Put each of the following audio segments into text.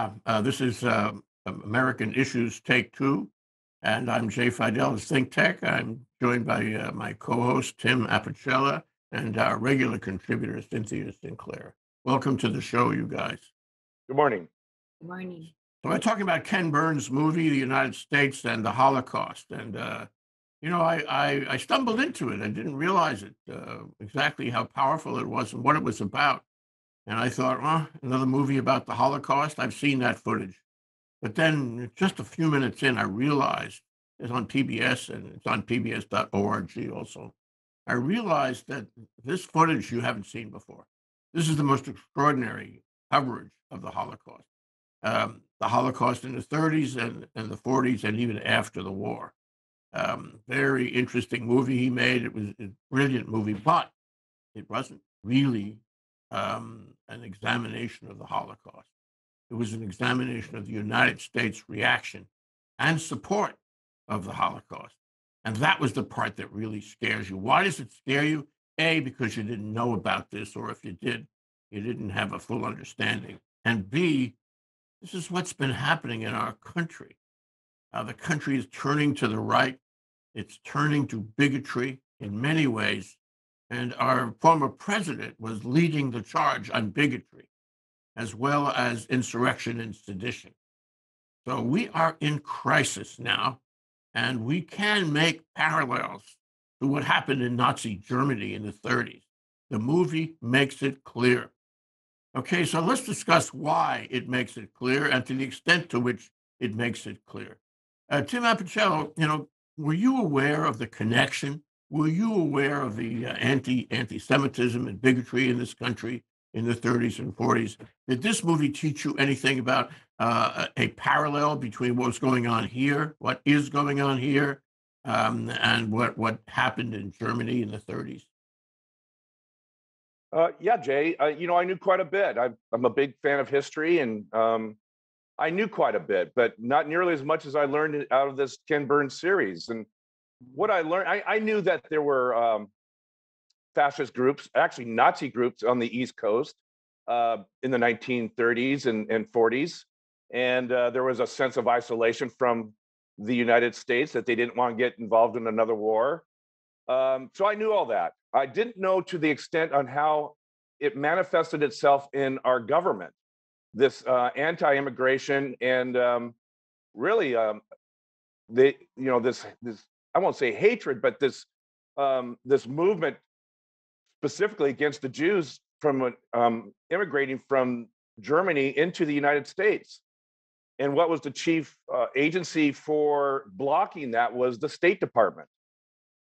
Yeah, uh, this is uh, American Issues Take Two, and I'm Jay Fidell of Think Tech. I'm joined by uh, my co-host Tim Apicella and our regular contributor Cynthia Sinclair. Welcome to the show, you guys. Good morning. Good morning. So we're talking about Ken Burns' movie, The United States and the Holocaust, and uh, you know, I, I I stumbled into it. I didn't realize it uh, exactly how powerful it was and what it was about. And I thought, oh, another movie about the Holocaust. I've seen that footage. But then just a few minutes in, I realized it's on PBS and it's on PBS.org also. I realized that this footage you haven't seen before. This is the most extraordinary coverage of the Holocaust. Um, the Holocaust in the 30s and, and the 40s and even after the war. Um, very interesting movie he made. It was a brilliant movie, but it wasn't really um, an examination of the Holocaust. It was an examination of the United States reaction and support of the Holocaust. And that was the part that really scares you. Why does it scare you? A, because you didn't know about this, or if you did, you didn't have a full understanding. And B, this is what's been happening in our country. Uh, the country is turning to the right, it's turning to bigotry in many ways. And our former president was leading the charge on bigotry as well as insurrection and sedition. So we are in crisis now, and we can make parallels to what happened in Nazi Germany in the 30s. The movie makes it clear. Okay, so let's discuss why it makes it clear and to the extent to which it makes it clear. Uh, Tim Apicella, you know, were you aware of the connection? Were you aware of the uh, anti anti-Semitism and bigotry in this country in the 30s and 40s? Did this movie teach you anything about uh, a parallel between what's going on here, what is going on here, um, and what what happened in Germany in the 30s? Uh, yeah, Jay. Uh, you know, I knew quite a bit. I, I'm a big fan of history, and um, I knew quite a bit, but not nearly as much as I learned out of this Ken Burns series. And what I learned, I, I knew that there were um, fascist groups, actually Nazi groups on the East Coast uh, in the 1930s and, and 40s. And uh, there was a sense of isolation from the United States that they didn't want to get involved in another war. Um, so I knew all that. I didn't know to the extent on how it manifested itself in our government, this uh, anti-immigration and um, really, um, they, you know, this this I won't say hatred, but this um, this movement specifically against the Jews from um, immigrating from Germany into the United States. And what was the chief uh, agency for blocking that was the State Department.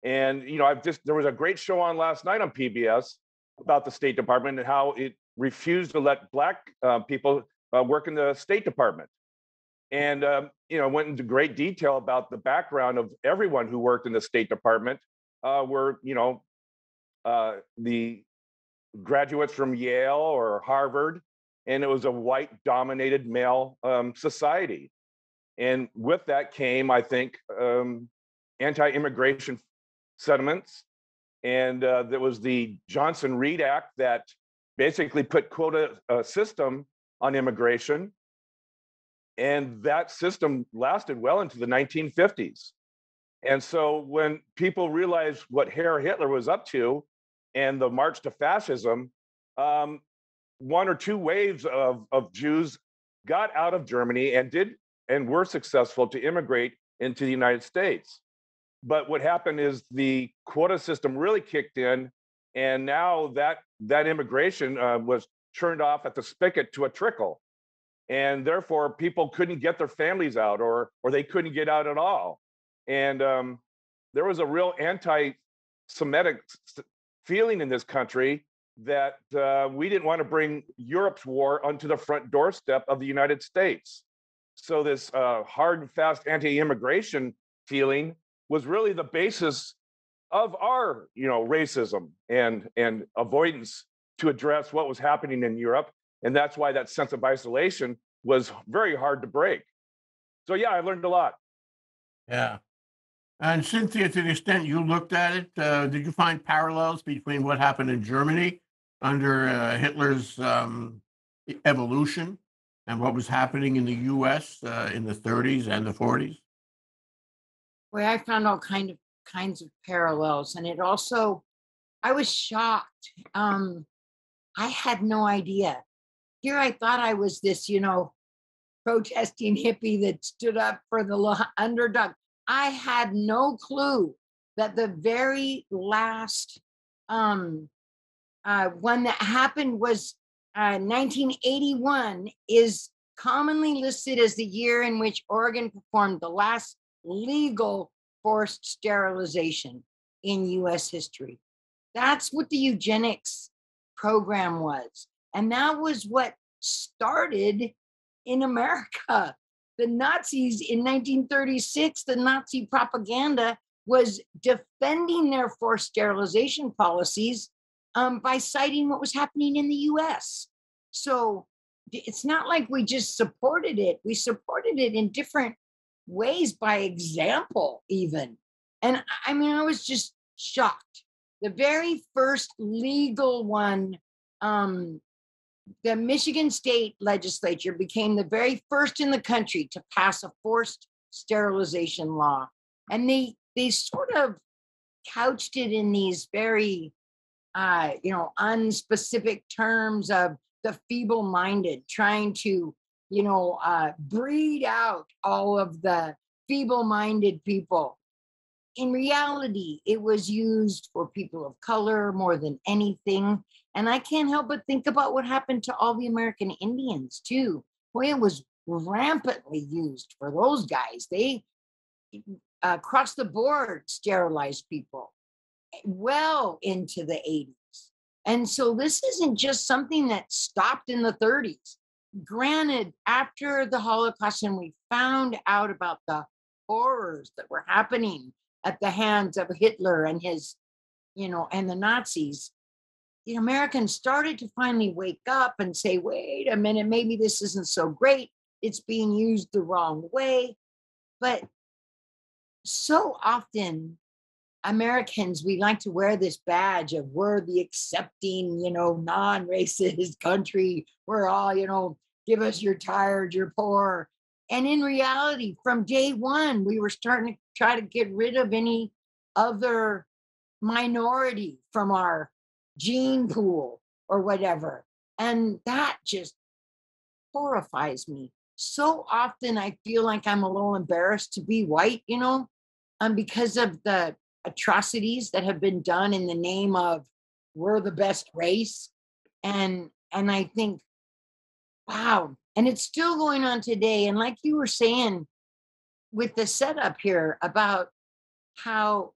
And you know, I've just there was a great show on last night on PBS about the State Department and how it refused to let black uh, people uh, work in the State Department. And um, you know, went into great detail about the background of everyone who worked in the State Department. Uh, were you know uh, the graduates from Yale or Harvard, and it was a white-dominated male um, society. And with that came, I think, um, anti-immigration sentiments. And uh, there was the Johnson Reed Act that basically put quota uh, system on immigration. And that system lasted well into the 1950s. And so when people realized what Herr Hitler was up to and the march to fascism, um, one or two waves of, of Jews got out of Germany and did and were successful to immigrate into the United States. But what happened is the quota system really kicked in, and now that that immigration uh, was turned off at the spigot to a trickle, and therefore people couldn't get their families out, or or they couldn't get out at all, and um, there was a real anti-Semitic feeling in this country that uh, we didn't want to bring Europe's war onto the front doorstep of the United States. So this uh, hard and fast anti-immigration feeling was really the basis of our, you know, racism and and avoidance to address what was happening in Europe, and that's why that sense of isolation was very hard to break. So yeah, I learned a lot. Yeah. And Cynthia, to the extent you looked at it, uh, did you find parallels between what happened in Germany under uh, Hitler's um, evolution and what was happening in the U.S. Uh, in the 30s and the 40s? Well, I found all kind of kinds of parallels, and it also, I was shocked. Um, I had no idea. Here I thought I was this, you know, protesting hippie that stood up for the underdog. I had no clue that the very last um, uh, one that happened was uh, 1981 is commonly listed as the year in which Oregon performed the last legal forced sterilization in US history. That's what the eugenics program was. And that was what started in America. The Nazis in 1936, the Nazi propaganda was defending their forced sterilization policies um, by citing what was happening in the US. So it's not like we just supported it, we supported it in different ways by example, even. And I mean, I was just shocked. The very first legal one, um, the Michigan State legislature became the very first in the country to pass a forced sterilization law. And they they sort of couched it in these very uh, you know, unspecific terms of the feeble-minded, trying to, you know, uh, breed out all of the feeble-minded people. In reality, it was used for people of color more than anything. And I can't help but think about what happened to all the American Indians too. Boy, it was rampantly used for those guys. They uh, across the board sterilized people well into the 80s. And so this isn't just something that stopped in the 30s. Granted, after the Holocaust, and we found out about the horrors that were happening at the hands of Hitler and his, you know, and the Nazis, the Americans started to finally wake up and say, wait a minute, maybe this isn't so great. It's being used the wrong way. But so often Americans, we like to wear this badge of we're the accepting, you know, non-racist country. We're all, you know, give us your tired, you're poor. And in reality, from day one, we were starting to try to get rid of any other minority from our gene pool or whatever. And that just horrifies me. So often I feel like I'm a little embarrassed to be white, you know, um, because of the atrocities that have been done in the name of we're the best race and and i think wow and it's still going on today. And like you were saying with the setup here about how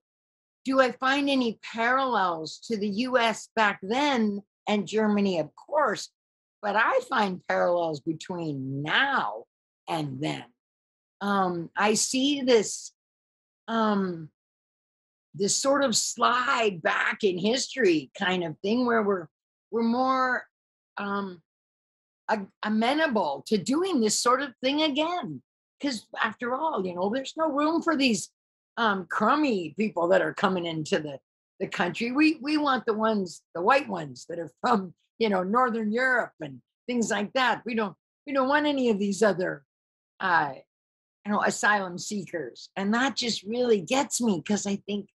do i find any parallels to the us back then and germany of course but i find parallels between now and then. Um, i see this um, this sort of slide back in history kind of thing where we're we're more um amenable to doing this sort of thing again. Because after all you know there's no room for these um crummy people that are coming into the the country. We we want the ones the white ones that are from you know northern europe and things like that. We don't we don't want any of these other uh you know asylum seekers. And that just really gets me because i think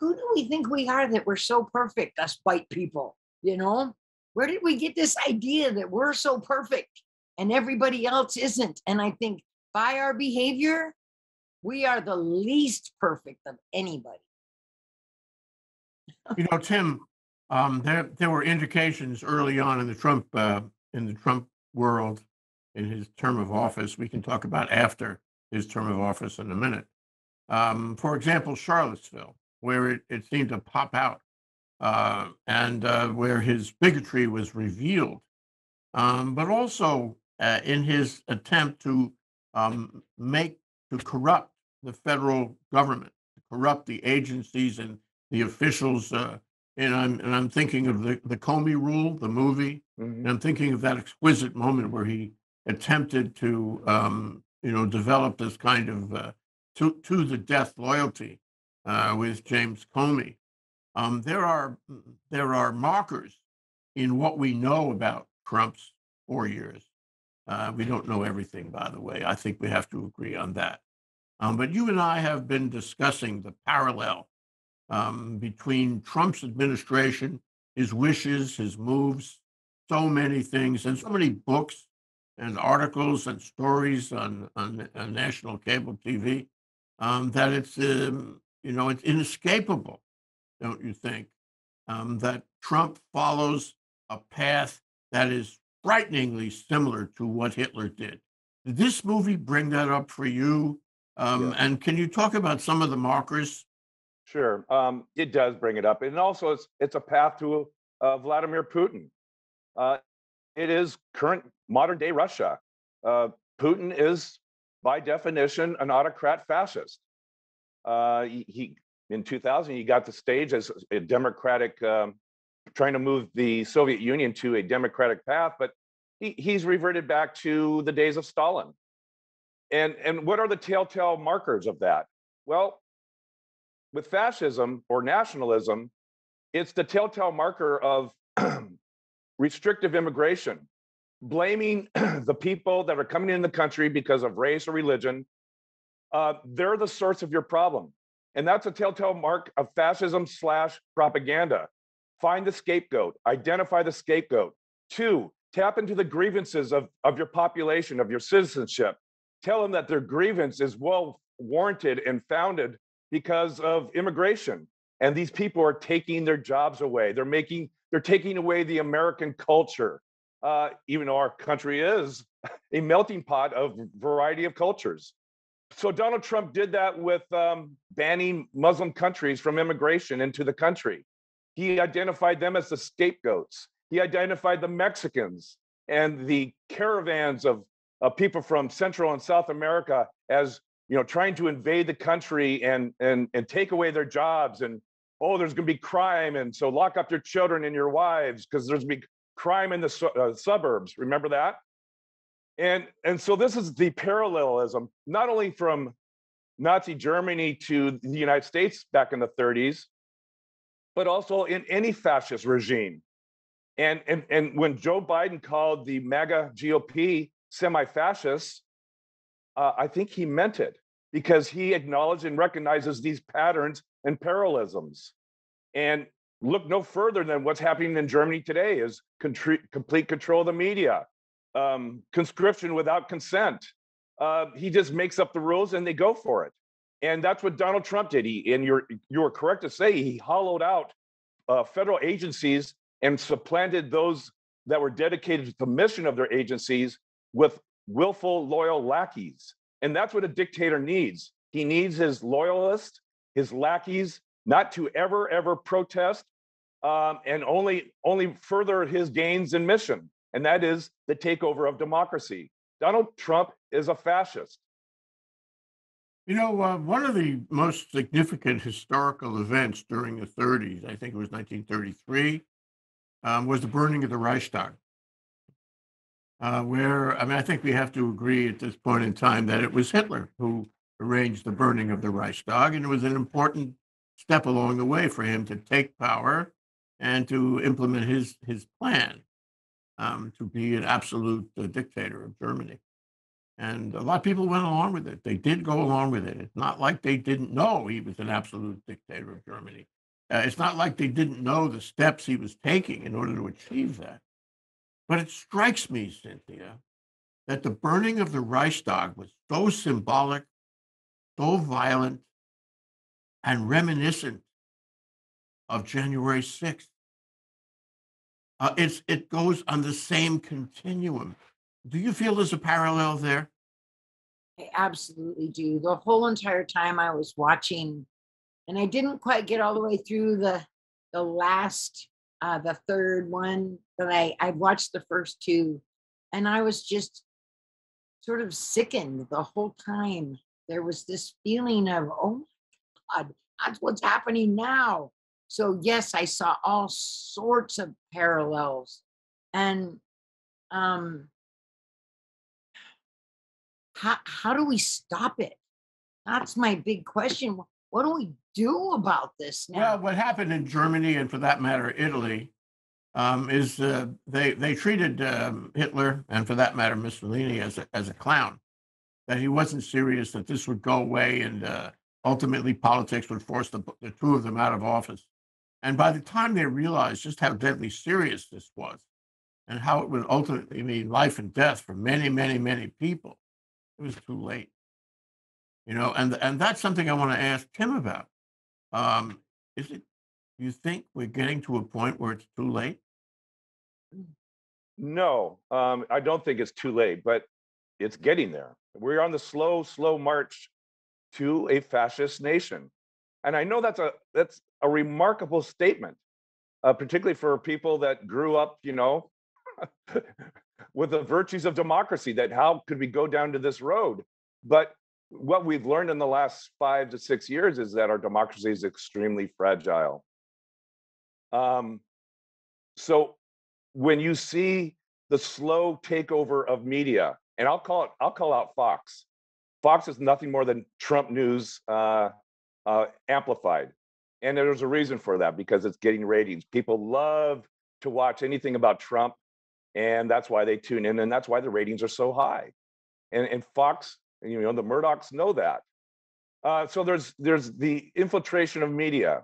who do we think we are that we're so perfect, us white people? You know, where did we get this idea that we're so perfect and everybody else isn't? And I think by our behavior, we are the least perfect of anybody. You know, Tim, um, there there were indications early on in the Trump uh, in the Trump world in his term of office. We can talk about after his term of office in a minute. Um, for example, Charlottesville where it, it seemed to pop out uh, and uh, where his bigotry was revealed, um, but also uh, in his attempt to um, make, to corrupt the federal government, to corrupt the agencies and the officials. Uh, and I'm and I'm thinking of the the Comey Rule, the movie, Mhm. and I'm thinking of that exquisite moment where he attempted to, um, you know, develop this kind of uh, to to the death loyalty uh, with James Comey. Um, there are there are markers in what we know about Trump's four years Uh, we don't know everything, by the way. I think we have to agree on that. Um, but you and I have been discussing the parallel um, between Trump's administration, his wishes, his moves, so many things, and so many books and articles and stories on, on, on national cable TV um, that it's, um, you know, it's inescapable, don't you think? Um, that Trump follows a path that is frighteningly similar to what Hitler did. Did this movie bring that up for you? Um, Yeah. and can you talk about some of the markers? Sure. Um, it does bring it up. And also it's it's a path to uh, Vladimir Putin. Uh, it is current modern day Russia. Uh, Putin is by definition an autocrat fascist. Uh, he, he in 2000 he got the stage as a democratic um, trying to move the Soviet Union to a democratic path, but he, he's reverted back to the days of Stalin. And and what are the telltale markers of that? Well, with fascism or nationalism, it's the telltale marker of restrictive immigration, blaming the people that are coming in the country because of race or religion. Uh, they're the source of your problem. And that's a telltale mark of fascism slash propaganda. Find the scapegoat, identify the scapegoat. Two, tap into the grievances of, of your population, of your citizenship. Tell them that their grievance is well warranted and founded because of immigration and these people are taking their jobs away they're making they're taking away the american culture uh, even though our country is a melting pot of variety of cultures so donald trump did that with um, banning muslim countries from immigration into the country he identified them as the scapegoats he identified the mexicans and the caravans of, of people from central and south america as you know, trying to invade the country and and and take away their jobs and oh, there's going to be crime and so lock up your children and your wives because there's going to be crime in the su- uh, suburbs. Remember that? And and so this is the parallelism not only from Nazi Germany to the United States back in the 30s, but also in any fascist regime. And and and when Joe Biden called the MAGA GOP semi-fascists, uh, I think he meant it because he acknowledged and recognizes these patterns and parallelisms. And look no further than what's happening in Germany today is contri- complete control of the media, um, conscription without consent. Uh, he just makes up the rules and they go for it. And that's what Donald Trump did. He, and you're you are correct to say he hollowed out uh, federal agencies and supplanted those that were dedicated to the mission of their agencies with willful, loyal lackeys. And that's what a dictator needs. He needs his loyalists, his lackeys, not to ever, ever protest um, and only, only further his gains and mission. And that is the takeover of democracy. Donald Trump is a fascist. You know, uh, one of the most significant historical events during the 30s, I think it was 1933, um, was the burning of the Reichstag. Uh, where, I mean, I think we have to agree at this point in time that it was Hitler who arranged the burning of the Reichstag, and it was an important step along the way for him to take power and to implement his his plan um, to be an absolute uh, dictator of Germany. And a lot of people went along with it. They did go along with it. It's not like they didn't know he was an absolute dictator of Germany. Uh, it's not like they didn't know the steps he was taking in order to achieve that. But it strikes me, Cynthia, that the burning of the Reichstag was so symbolic, so violent, and reminiscent of January 6th. Uh, it's, it goes on the same continuum. Do you feel there's a parallel there? I absolutely do. The whole entire time I was watching, and I didn't quite get all the way through the the last uh the third one, but I I watched the first two and I was just sort of sickened the whole time. There was this feeling of, oh my God, that's what's happening now. So yes, I saw all sorts of parallels. And um how how do we stop it? That's my big question. What do we do about this now? Well, what happened in Germany and for that matter, Italy, um, is uh, they they treated um, Hitler and for that matter Mussolini as a, as a clown. That he wasn't serious. That this would go away and uh, ultimately politics would force the, the two of them out of office. And by the time they realized just how deadly serious this was, and how it would ultimately mean life and death for many, many, many people, it was too late. You know, and and that's something I want to ask Tim about. Um, is it? You think we're getting to a point where it's too late? No, um, I don't think it's too late, but it's getting there. We're on the slow, slow march to a fascist nation. And I know that's a that's a remarkable statement, uh, particularly for people that grew up, you know, with the virtues of democracy. That how could we go down to this road? But what we've learned in the last five to six years is that our democracy is extremely fragile. Um, so when you see the slow takeover of media, and I'll call it, I'll call out Fox. Fox is nothing more than Trump news uh, uh, amplified, and there's a reason for that because it's getting ratings. People love to watch anything about Trump, and that's why they tune in, and that's why the ratings are so high. And, and Fox, you know, the Murdochs know that. Uh, so there's there's the infiltration of media.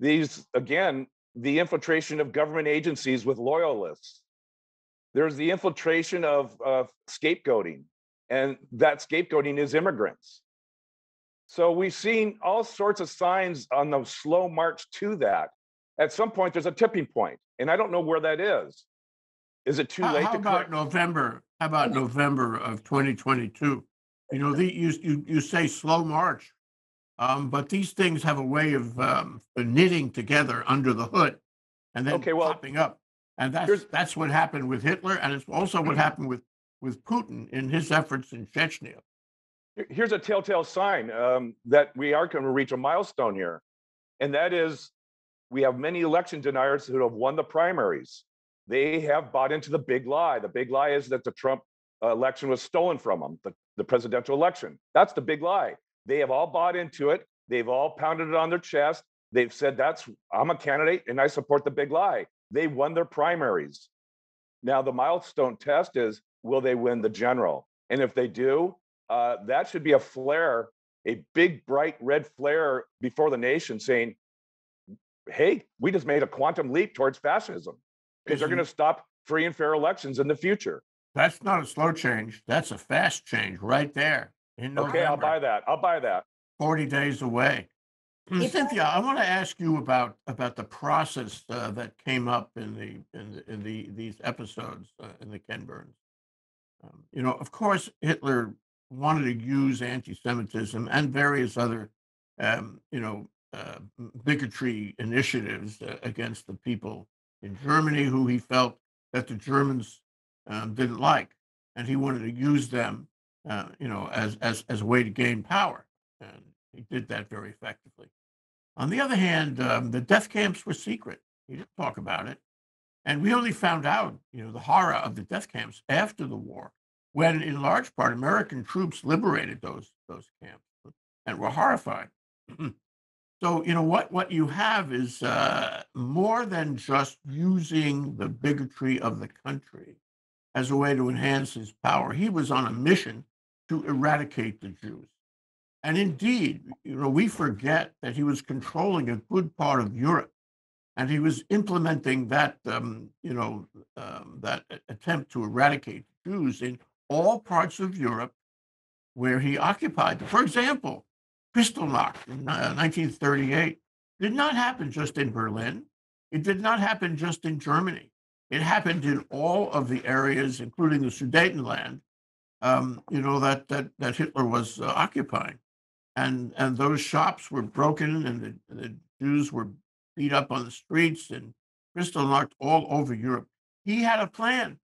These again, the infiltration of government agencies with loyalists. There's the infiltration of, of scapegoating, and that scapegoating is immigrants. So we've seen all sorts of signs on the slow march to that. At some point, there's a tipping point, and I don't know where that is. Is it too How, late how to about correct? November? How about November of 2022? You know, the, you, you, you say slow march, um, but these things have a way of um, knitting together under the hood and then Okay, well, popping up. And that's that's what happened with Hitler, and it's also what happened with with Putin in his efforts in Chechnya. Here- Here's a telltale sign um, that we are going to reach a milestone here, and that is we have many election deniers who have won the primaries. They have bought into the big lie. The big lie is that the Trump election was stolen from them, the, the presidential election. That's the big lie. They have all bought into it. They've all pounded it on their chest. They've said, "That's I'm a candidate and I support the big lie." They won their primaries. Now the milestone test is will they win the general? And if they do, uh, that should be a flare, a big bright red flare before the nation saying, hey, we just made a quantum leap towards fascism because they're going to stop free and fair elections in the future. That's not a slow change. That's a fast change right there in November. Okay, I'll buy that. I'll buy that. 40 days away. Mm, Cynthia, I want to ask you about about the process uh, that came up in the in the, in the these episodes uh, in the Ken Burns. Um, you know, of course, Hitler wanted to use anti-Semitism and various other, um, you know, uh, bigotry initiatives uh, against the people in Germany who he felt that the Germans um, didn't like, and he wanted to use them, uh, you know, as as as a way to gain power, and he did that very effectively. On the other hand, um, the death camps were secret. He didn't talk about it, and we only found out, you know, the horror of the death camps after the war, when in large part American troops liberated those those camps and were horrified. so you know what what you have is uh, more than just using the bigotry of the country as a way to enhance his power. He was on a mission to eradicate the Jews. And indeed, you know, we forget that he was controlling a good part of Europe, and he was implementing that, um, you know, um, that attempt to eradicate Jews in all parts of Europe where he occupied. For example, Kristallnacht in uh, 1938 did not happen just in Berlin. It did not happen just in Germany. It happened in all of the areas, including the Sudetenland, um, you know, that that that Hitler was uh, occupying, and and those shops were broken, and the, the Jews were beat up on the streets, and Kristallnacht all over Europe. He had a plan,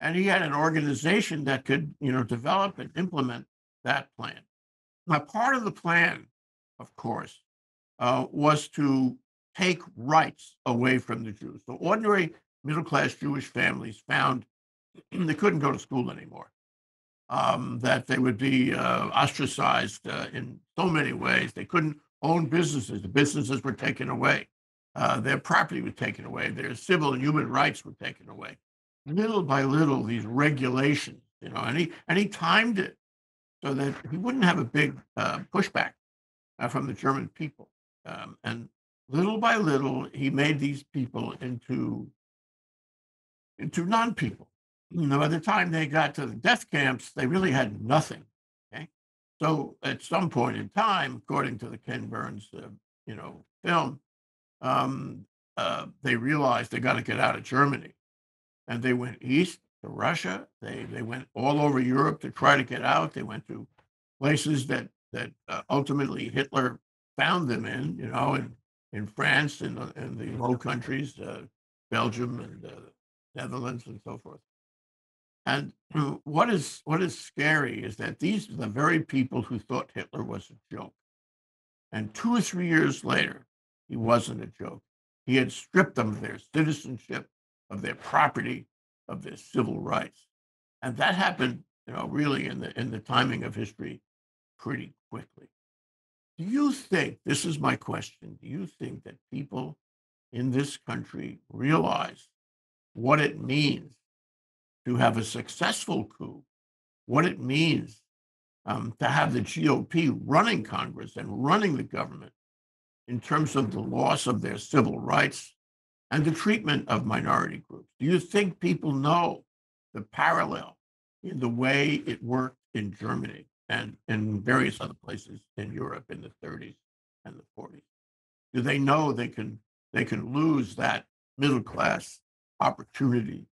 and he had an organization that could, you know, develop and implement that plan. Now, part of the plan, of course, uh, was to take rights away from the Jews. So ordinary middle class Jewish families found they couldn't go to school anymore, um, that they would be uh, ostracized uh, in so many ways. They couldn't own businesses, the businesses were taken away. Uh, their property was taken away. Their civil and human rights were taken away. Little by little, these regulations, you know, and he and he timed it so that he wouldn't have a big uh, pushback uh, from the German people. Um, and little by little, he made these people into into non-people. You know, by the time they got to the death camps, they really had nothing. Okay, so at some point in time, according to the Ken Burns, uh, you know, film, um, uh, they realized they got to get out of Germany, and they went east to Russia. They they went all over Europe to try to get out. They went to places that that uh, ultimately Hitler found them in, you know, in in France and in, in the Low Countries, uh, Belgium and uh, Netherlands and so forth. And what is what is scary is that these are the very people who thought Hitler was a joke. And two or three years later, he wasn't a joke. He had stripped them of their citizenship, of their property, of their civil rights. And that happened, you know, really in the in the timing of history pretty quickly. Do you think, this is my question, do you think that people in this country realize what it means to have a successful coup, what it means um, to have the GOP running Congress and running the government in terms of the loss of their civil rights and the treatment of minority groups? Do you think people know the parallel in the way it worked in Germany and in various other places in Europe in the 30s and the 40s? Do they know they can they can lose that middle class opportunity,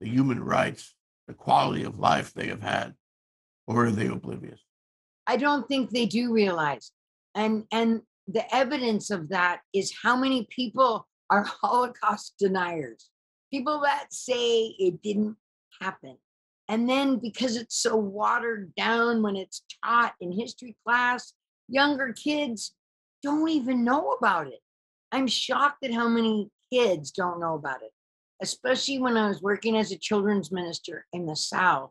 the human rights, the quality of life they have had, or are they oblivious? I don't think they do realize. And and the evidence of that is how many people are Holocaust deniers. People that say it didn't happen. And then because it's so watered down when it's taught in history class, younger kids don't even know about it. I'm shocked at how many kids don't know about it, especially when I was working as a children's minister in the South.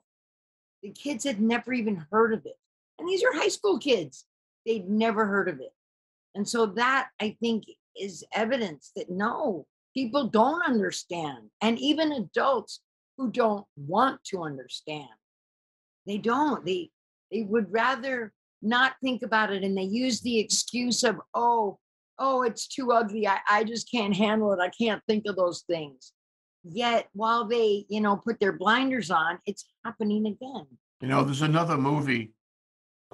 The kids had never even heard of it. And these are high school kids, they'd never heard of it. And so that I think is evidence that no, people don't understand. And even adults who don't want to understand, they don't. They they would rather not think about it and they use the excuse of, oh, oh, it's too ugly. I, I just can't handle it. I can't think of those things. Yet while they, you know, put their blinders on, it's happening again. You know, there's another movie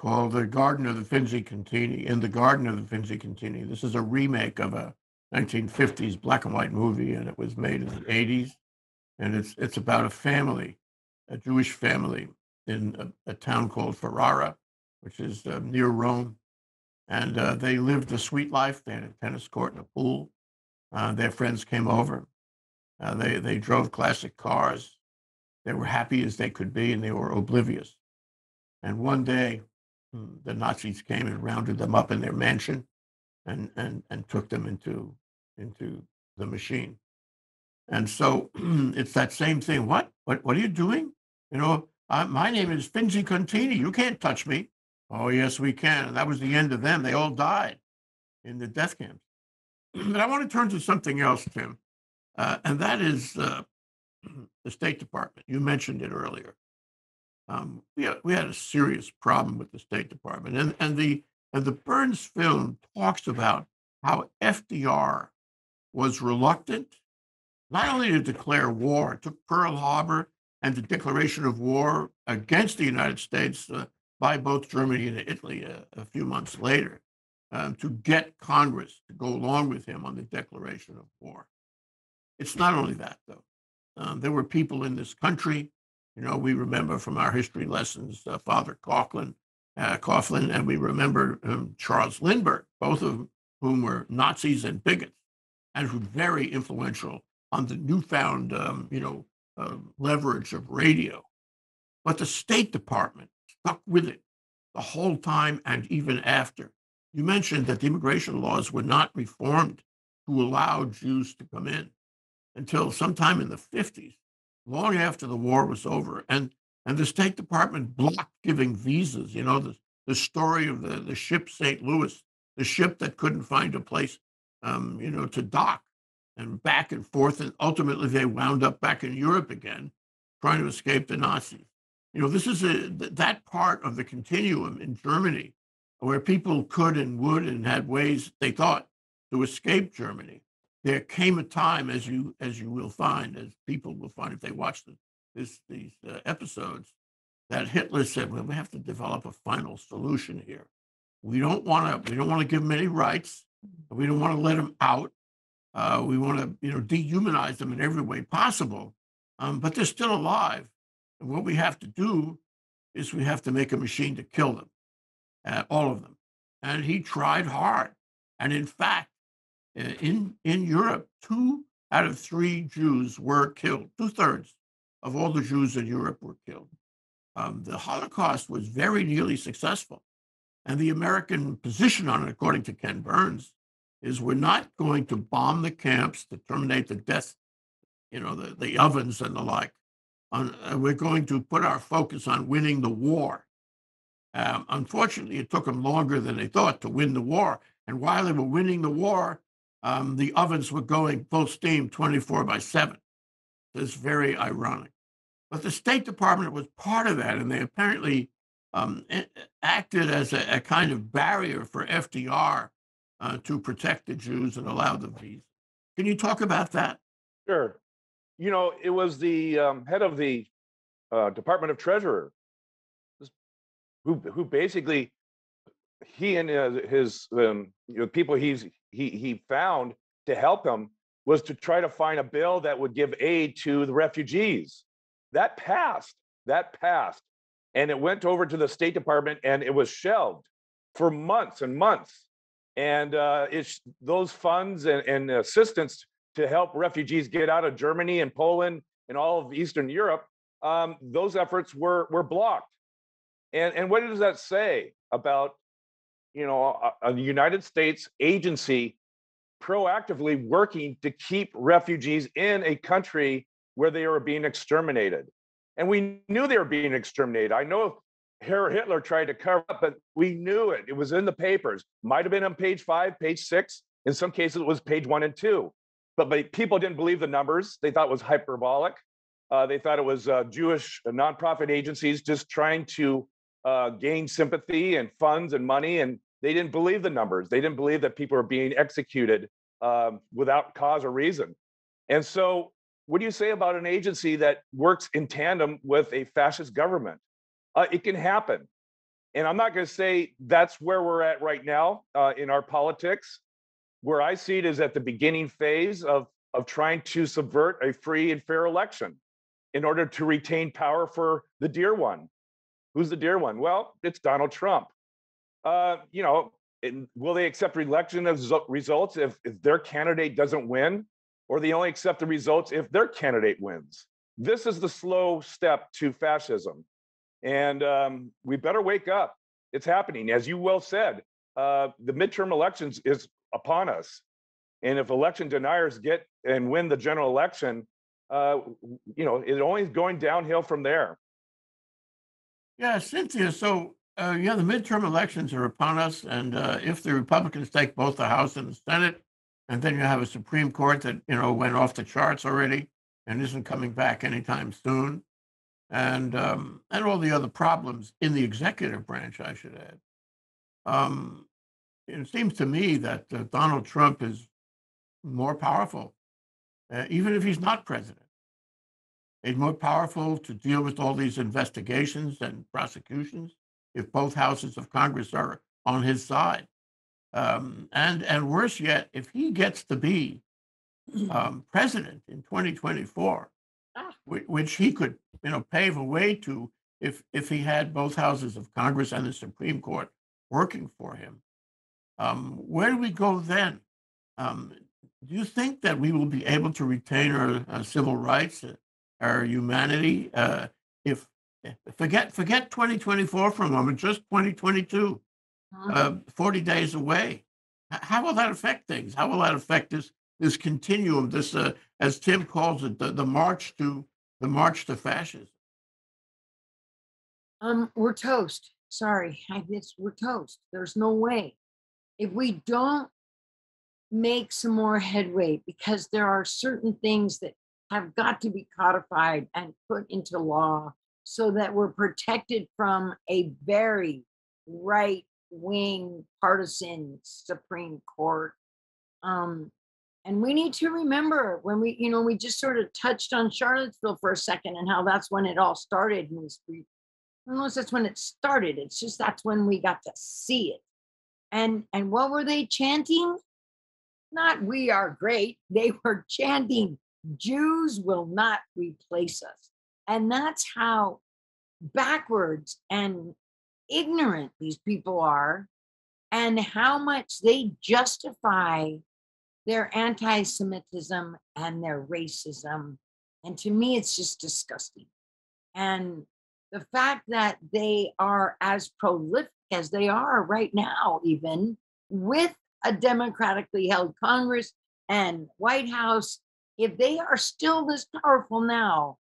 called The Garden of the Finzi Contini, In the Garden of the Finzi Contini. This is a remake of a 1950s black and white movie, and it was made in the 80s. And it's it's about a family, a Jewish family in a, a town called Ferrara, which is uh, near Rome. And uh, they lived a sweet life. They had a tennis court and a pool. Uh, their friends came over. Uh, they they drove classic cars. They were happy as they could be, and they were oblivious. And one day, the Nazis came and rounded them up in their mansion, and and and took them into into the machine. And so it's that same thing. What what what are you doing? You know, uh, my name is Finzi Contini. You can't touch me. Oh yes, we can. And that was the end of them. They all died in the death camps. but I want to turn to something else, Tim, uh, and that is uh, the State Department. You mentioned it earlier. Um, we, had, we had a serious problem with the State Department, and and the and the Burns film talks about how FDR was reluctant not only to declare war, took Pearl Harbor and the declaration of war against the United States uh, by both Germany and Italy a, a few months later um, to get Congress to go along with him on the declaration of war. It's not only that, though. Um, there were people in this country, you know, we remember from our history lessons uh, Father Coughlin, uh, Coughlin, and we remember um, Charles Lindbergh, both of whom were Nazis and bigots, and who were very influential on the newfound, um, you know, uh, leverage of radio. But the State Department stuck with it the whole time and even after. You mentioned that the immigration laws were not reformed to allow Jews to come in until sometime in the 50s, long after the war was over. And, and the State Department blocked giving visas. You know, the, the story of the, the ship St. Louis, the ship that couldn't find a place um, you know, to dock and back and forth. And ultimately, they wound up back in Europe again, trying to escape the Nazis. You know, this is a th- that part of the continuum in Germany where people could and would and had ways they thought to escape Germany. There came a time, as you as you will find, as people will find if they watch the, this these uh, episodes, that Hitler said, "Well, we have to develop a final solution here. We don't want to. We don't want to give them any rights. We don't want to let them out. Uh, we want to, you know, dehumanize them in every way possible. Um, but they're still alive. And what we have to do is we have to make a machine to kill them, uh, all of them. And he tried hard. And in fact, in in Europe, two out of three Jews were killed. Two thirds of all the Jews in Europe were killed. Um, the Holocaust was very nearly successful, and the American position on it, according to Ken Burns, is we're not going to bomb the camps to terminate the death, you know, the, the ovens and the like. On, uh, we're going to put our focus on winning the war. Um, unfortunately, it took them longer than they thought to win the war. And while they were winning the war, um, the ovens were going full steam 24 by 7. It's very ironic. But the State Department was part of that, and they apparently um, acted as a, a kind of barrier for FDR uh, to protect the Jews and allow the visa. Can you talk about that? Sure. You know, it was the um, head of the uh, Department of Treasurer who who basically he and uh, his um, you know, people he's he he found to help him was to try to find a bill that would give aid to the refugees. That passed. That passed, and it went over to the State Department, and it was shelved for months and months. And uh, it's those funds and, and assistance to help refugees get out of Germany and Poland and all of Eastern Europe, um, those efforts were were blocked. And and what does that say about you know a, a United States agency proactively working to keep refugees in a country where they are being exterminated? And we knew they were being exterminated. I know Herr Hitler tried to cover up, but we knew it. It was in the papers. Might have been on page five, page six. In some cases, it was page one and two but, but people didn't believe the numbers. They thought it was hyperbolic. Uh, they thought it was uh, Jewish nonprofit agencies just trying to uh, gain sympathy and funds and money, and they didn't believe the numbers. They didn't believe that people were being executed um, without cause or reason. And so, what do you say about an agency that works in tandem with a fascist government? Uh, it can happen. And I'm not going to say that's where we're at right now uh, in our politics where I see it is at the beginning phase of, of trying to subvert a free and fair election in order to retain power for the dear one. Who's the dear one? Well, it's Donald Trump. Uh, you know, will they accept election results if, if their candidate doesn't win? Or they only accept the results if their candidate wins? This is the slow step to fascism. And um, we better wake up. It's happening. As you well said, uh, the midterm elections is upon us. And if election deniers get and win the general election, uh, you know, it only going downhill from there. Yeah, Cynthia. So, uh, yeah, the midterm elections are upon us. And uh, if the Republicans take both the House and the Senate, and then you have a Supreme Court that, you know, went off the charts already and isn't coming back anytime soon, and um, and all the other problems in the executive branch, I should add. Um, it seems to me that uh, Donald Trump is more powerful, uh, even if he's not president. He's more powerful to deal with all these investigations and prosecutions if both houses of Congress are on his side. Um, and and worse yet, if he gets to be um, president in 2024, Ah. which, which he could you know pave a way to if if he had both houses of Congress and the Supreme Court working for him. Um, where do we go then? Um, do you think that we will be able to retain our, uh civil rights, uh, our humanity, uh, if eh, forget forget 2024 for a moment, just 2022, Mhm. uh, 40 days away? How will that affect things? How will that affect this this continuum, this uh, as Tim calls it, the, the march to the march to fascism? Um, we're toast. Sorry, I guess we're toast. There's no way. If we don't make some more headway because there are certain things that have got to be codified and put into law so that we're protected from a very right wing partisan Supreme Court. Um, and we need to remember when we, you know, we just sort of touched on Charlottesville for a second and how that's when it all started. And we, unless that's when it started, it's just that's when we got to see it. And and what were they chanting? Not we are great. They were chanting, Jews will not replace us. And that's how backwards and ignorant these people are, and how much they justify their anti Semitism and their racism. And to me, it's just disgusting. And the fact that they are as prolific as they are right now, even with a democratically held Congress and White House, if they are still this powerful now,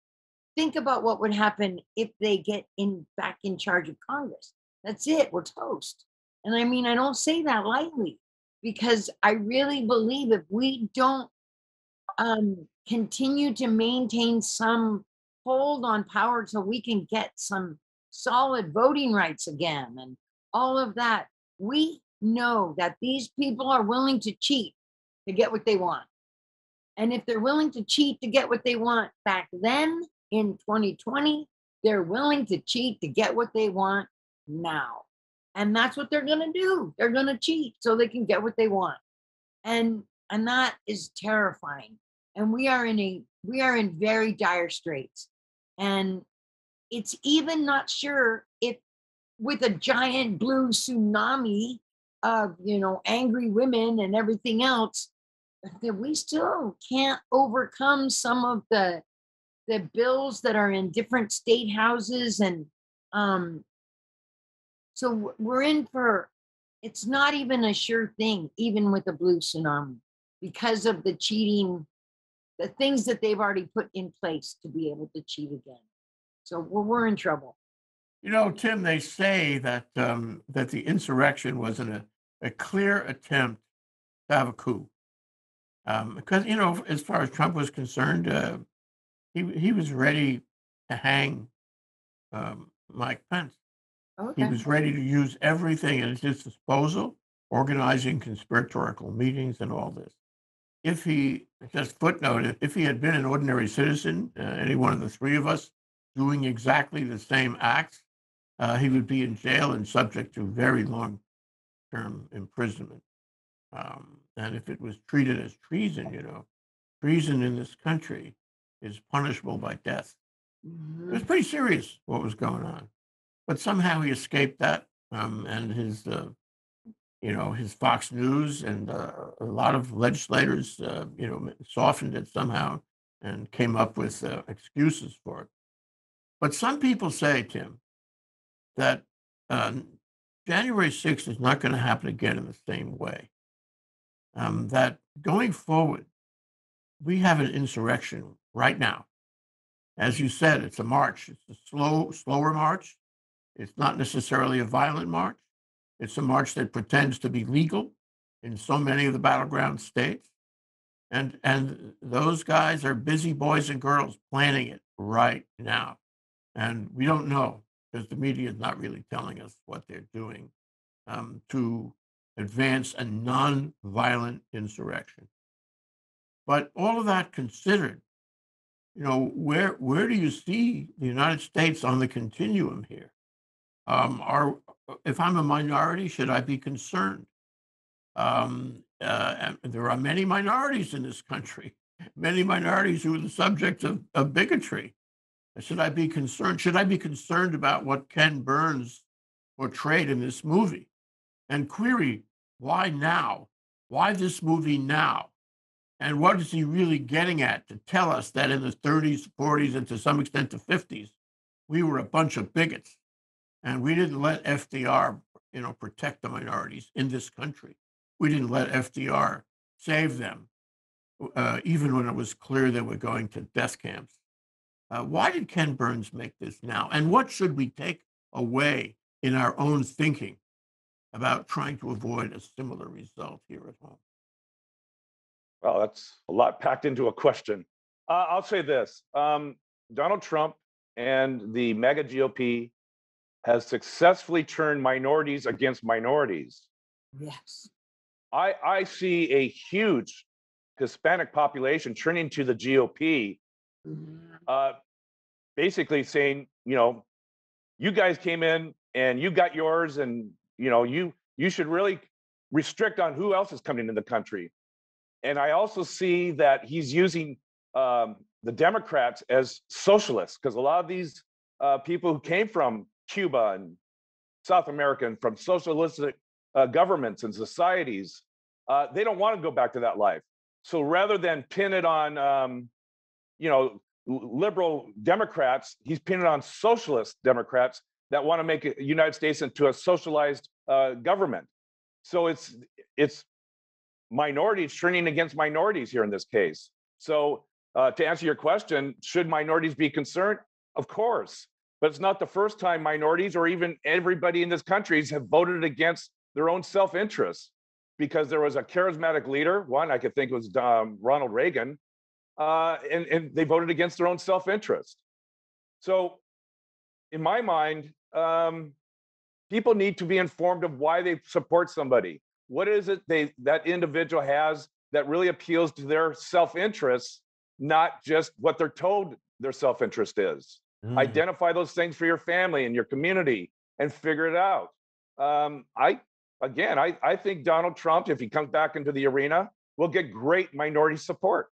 think about what would happen if they get in back in charge of Congress. That's it, we're toast. And I mean, I don't say that lightly because I really believe if we don't um, continue to maintain some hold on power so we can get some solid voting rights again and all of that, we know that these people are willing to cheat to get what they want. And if they're willing to cheat to get what they want back then in 2020, they're willing to cheat to get what they want now. And that's what they're going to do. They're going to cheat so they can get what they want. And and that is terrifying. And we are in a we are in very dire straits. And it's even not sure if with a giant blue tsunami of, you know, angry women and everything else that we still can't overcome some of the the bills that are in different state houses and um so we're in for it's not even a sure thing even with a blue tsunami because of the cheating the things that they've already put in place to be able to cheat again so we're, we're in trouble You know, Tim, they say that um, that the insurrection was an, a, a clear attempt to have a coup. Um, because you know, as far as Trump was concerned, uh, he he was ready to hang um, Mike Pence. He was ready to use everything at his disposal, organizing conspiratorial meetings and all this. If he, just footnote, if he had been an ordinary citizen, uh, any one of the three of us doing exactly the same acts, uh, he would be in jail and subject to very long term imprisonment. Um, and if it was treated as treason, you know, treason in this country is punishable by death. It Mhm. was pretty serious what was going on, but somehow he escaped that. Um, and his, uh, you know, his Fox News and uh, a lot of legislators, uh, you know, softened it somehow and came up with uh, excuses for it. But some people say, Tim, that uh, January 6th is not going to happen again in the same way. Um, that going forward, we have an insurrection right now. As you said, it's a march. It's a slow, slower march. It's not necessarily a violent march. It's a march that pretends to be legal in so many of the battleground states. And and those guys are busy boys and girls planning it right now. And we don't know because the media is not really telling us what they're doing um, to advance a non-violent insurrection. But all of that considered, you know, where where do you see the United States on the continuum here? Um, are if I'm a minority, should I be concerned? Um, uh, there are many minorities in this country, many minorities who are the subject of, of bigotry. Should I be concerned? Should I be concerned about what Ken Burns portrayed in this movie? And query why now? Why this movie now? And what is he really getting at to tell us that in the 30s, 40s, and to some extent the 50s, we were a bunch of bigots and we didn't let FDR, you know, protect the minorities in this country. We didn't let FDR save them, uh, even when it was clear they were going to death camps. Uh, why did Ken Burns make this now? And what should we take away in our own thinking about trying to avoid a similar result here at home? Well, that's a lot packed into a question. Uh, I'll say this um, Donald Trump and the MAGA GOP has successfully turned minorities against minorities. Yes. I, I see a huge Hispanic population turning to the GOP, Mhm. uh, basically saying, you know, you guys came in and you got yours, and you know, you you should really restrict on who else is coming into the country. And I also see that he's using um, the Democrats as socialists because a lot of these uh, people who came from Cuba and South America and from socialistic uh, governments and societies, uh, they don't want to go back to that life. So rather than pin it on, um, you know, liberal Democrats, he's pinning on socialist Democrats that want to make the United States into a socialized uh, government. So it's it's minorities turning against minorities here in this case. So uh, to answer your question, should minorities be concerned? Of course, but it's not the first time minorities or even everybody in this country have voted against their own self-interest because there was a charismatic leader. One I could think was um, Ronald Reagan, uh, and and they voted against their own self-interest. So, in my mind, um, people need to be informed of why they support somebody. What is it they that individual has that really appeals to their self-interest, not just what they're told their self-interest is. Mm. Identify those things for your family and your community and figure it out. Um, I again, I, I think Donald Trump, if he comes back into the arena, will get great minority support.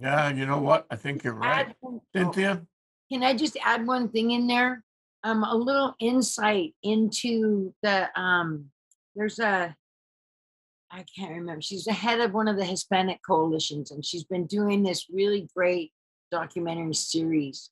Yeah, you know what? I think you're right. Add one- Cynthia? Can I just add one thing in there? Um, a little insight into the um, there's a I can't remember. She's the head of one of the Hispanic coalitions, and she's been doing this really great documentary series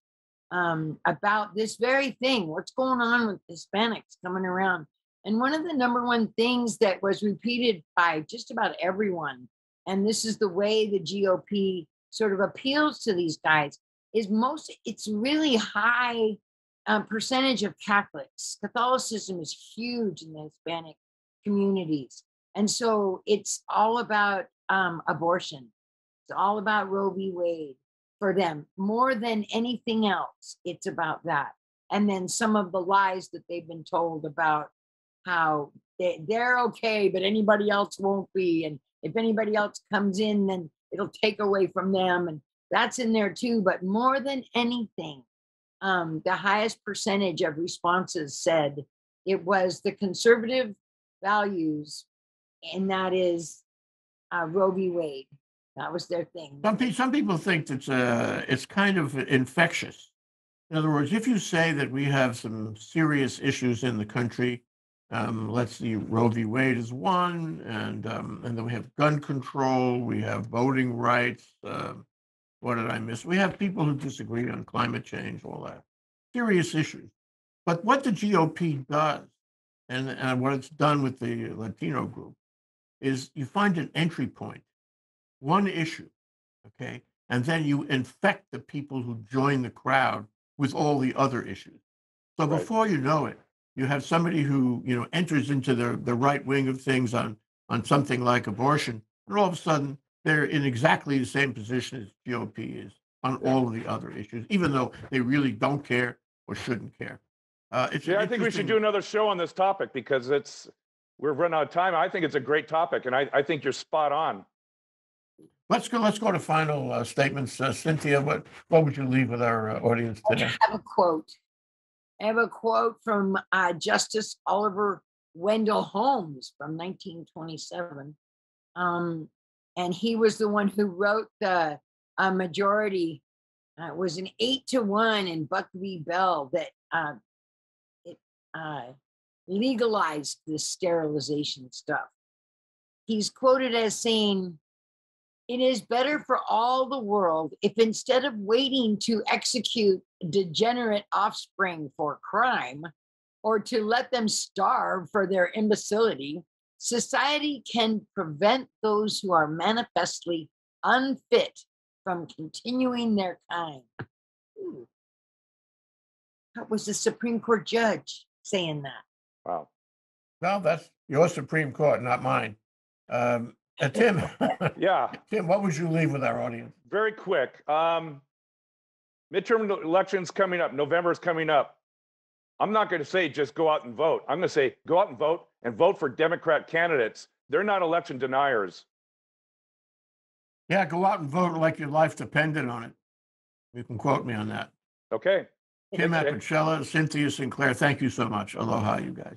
um, about this very thing. What's going on with Hispanics coming around? And one of the number one things that was repeated by just about everyone, and this is the way the GOP sort of appeals to these guys, is most it's really high um, percentage of Catholics. Catholicism is huge in the Hispanic communities. And so it's all about um, abortion. It's all about Roe v. Wade for them more than anything else. It's about that. And then some of the lies that they've been told about how they, they're okay, but anybody else won't be. And if anybody else comes in, then it'll take away from them. And that's in there too. But more than anything, um, the highest percentage of responses said it was the conservative values, and that is uh, Roe v. Wade. That was their thing. Some people, some people think it's uh, it's kind of infectious. In other words, if you say that we have some serious issues in the country, um, let's see, Roe v. Wade is one, and um, and then we have gun control, we have voting rights. Uh, what did I miss? We have people who disagree on climate change, all that serious issues. But what the GOP does, and, and what it's done with the Latino group, is you find an entry point one issue, okay, and then you infect the people who join the crowd with all the other issues. So Right. before you know it, you have somebody who you know enters into the the right wing of things on on something like abortion, and all of a sudden they're in exactly the same position as GOP is on Yeah. all of the other issues, even though they really don't care or shouldn't care. Uh, it's Yeah, I think we should do another show on this topic because it's we're running out of time. I think it's a great topic, and I, I think you're spot on. Let's go. Let's go to final uh, statements. Uh, Cynthia, what what would you leave with our uh, audience today? I have a quote. I have a quote from uh, Justice Oliver Wendell Holmes from 1927. Um, and he was the one who wrote the uh, majority. Uh, it was an eight to one in Buck v. Bell that uh, it uh, legalized the sterilization stuff. He's quoted as saying, it is better for all the world if instead of waiting to execute degenerate offspring for crime or to let them starve for their imbecility, society can prevent those who are manifestly unfit from continuing their kind. Ooh. That was the Supreme Court judge saying that. Wow. Well, that's your Supreme Court, not mine. Um, Uh, Tim, Yeah, Tim, what would you leave with our audience? very quick. Um, midterm elections coming up. November is coming up. I'm not going to say just go out and vote. I'm going to say go out and vote and vote for Democrat candidates. They're not election deniers. Yeah, go out and vote like your life depended on it. You can quote me on that. Okay. Tim Okay. Apicella, Cynthia Sinclair, thank you so much. Aloha, you guys.